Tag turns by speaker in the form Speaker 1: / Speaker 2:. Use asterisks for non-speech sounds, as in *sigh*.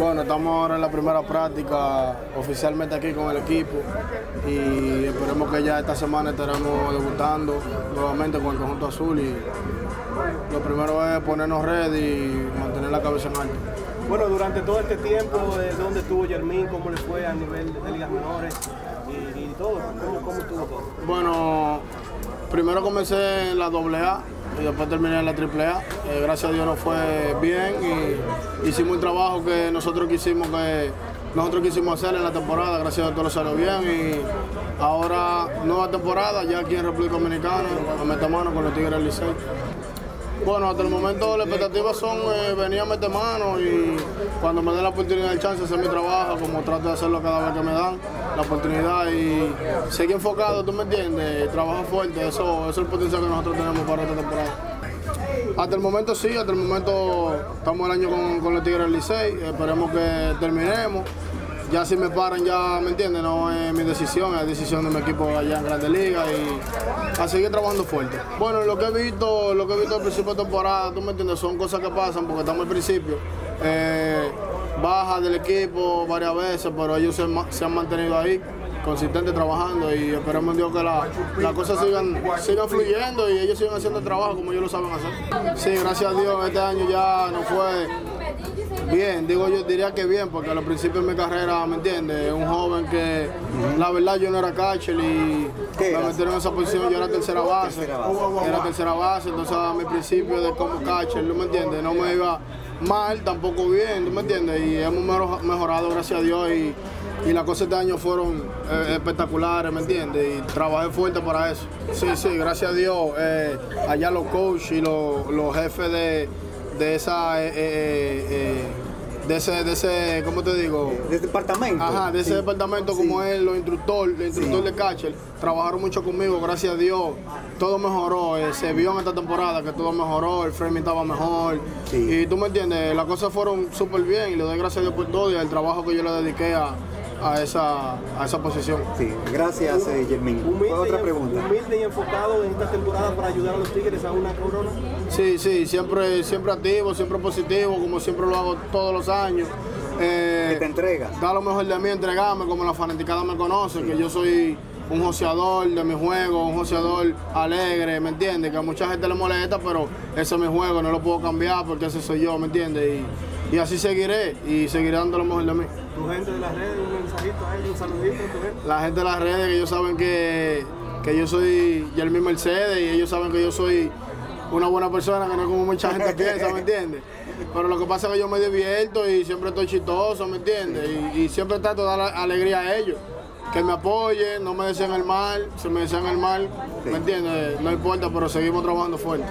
Speaker 1: Bueno, estamos ahora en la primera práctica oficialmente aquí con el equipo y esperemos que ya esta semana estaremos debutando nuevamente con el conjunto azul y lo primero es ponernos red y mantener la cabeza en alto.
Speaker 2: Bueno, durante todo este tiempo, ¿de dónde estuvo Germín? ¿Cómo le fue a nivel de ligas menores? Y, y todo, ¿cómo, ¿cómo estuvo todo?
Speaker 1: Bueno, primero comencé en la AA y después terminé en la AAA. Eh, gracias a Dios nos fue bien y hicimos un trabajo que nosotros quisimos que nosotros quisimos hacer en la temporada, gracias a Dios todo salió bien y ahora nueva temporada ya aquí en República Dominicana, a mano con los Tigres Licey. Bueno, hasta el momento las expectativas son eh, venir a meter mano y cuando me den la oportunidad, el chance hacer mi trabajo, como trato de hacerlo cada vez que me dan la oportunidad y seguir enfocado, tú me entiendes, trabajar fuerte, eso, eso es el potencial que nosotros tenemos para esta temporada. Hasta el momento sí, hasta el momento estamos el año con, con los Tigres del Licey, esperemos que terminemos. Ya si me paran, ya me entienden, no es mi decisión, es decisión de mi equipo allá en Grandes Ligas y a seguir trabajando fuerte. Bueno, lo que he visto, lo que he visto al principio de temporada, tú me entiendes, son cosas que pasan porque estamos al principio. Eh, baja del equipo varias veces, pero ellos se, han mantenido ahí consistente trabajando y esperemos Dios que las la cosas sigan, sigan fluyendo y ellos sigan haciendo el trabajo como ellos lo saben hacer. Sí, gracias a Dios este año ya no fue bien, digo yo diría que bien, porque al principio de mi carrera, ¿me entiendes? Un joven que la verdad yo no era catcher y me metieron en esa posición, yo era tercera base, era tercera base, entonces a mi principio de como catcher, ¿no me entiendes? No me iba mal, tampoco bien, ¿tú me entiendes? Y hemos mejorado, gracias a Dios, y, y las cosas de año fueron eh, espectaculares, ¿me entiendes? Y trabajé fuerte para eso. Sí, sí, gracias a Dios, eh, allá los coaches y los, los jefes de, de esa... Eh, eh, eh, de ese, de ese, ¿cómo te digo?
Speaker 3: De ese departamento.
Speaker 1: Ajá, de ese
Speaker 3: Sí.
Speaker 1: departamento como
Speaker 3: Sí.
Speaker 1: él, los instructores, el instructor
Speaker 3: Sí.
Speaker 1: de catcher, trabajaron mucho conmigo, gracias a Dios, todo mejoró, eh, se vio en esta temporada que todo mejoró, el framing estaba mejor, y tú me entiendes, las cosas fueron súper bien, y le doy gracias a Dios por todo y al trabajo que yo le dediqué a, a esa, a esa posición.
Speaker 3: Sí, gracias, eh, Germín.
Speaker 2: Humilde,
Speaker 3: Otra
Speaker 2: y,
Speaker 3: pregunta.
Speaker 2: humilde y enfocado en esta temporada para ayudar a los Tigres a una corona.
Speaker 1: Sí, sí, siempre, siempre activo, siempre positivo, como siempre lo hago todos los años. Eh,
Speaker 3: Que te entregas.
Speaker 1: Da lo mejor de mí, entregarme, como la fanaticada me conoce, que yo soy un joseador de mi juego, un joseador alegre, ¿me entiendes? Que a mucha gente le molesta, pero ese es mi juego, no lo puedo cambiar porque ese soy yo, ¿me entiendes? Y, y así seguiré, y seguiré dando lo mejor de mí.
Speaker 2: Tu gente de las redes, un mensajito a él, un saludito a tu gente.
Speaker 1: La gente de las redes, que ellos saben que, que yo soy Jeremy Mercedes, y ellos saben que yo soy una buena persona, que no es como mucha gente piensa, ¿me entiendes? *laughs* Pero lo que pasa es que yo me divierto y siempre estoy chistoso, ¿me entiendes? Y, y siempre trato de dar alegría a ellos. Que me apoyen, no me deseen el mal, si me desean el mal, ¿me entiendes? No importa, pero seguimos trabajando fuerte.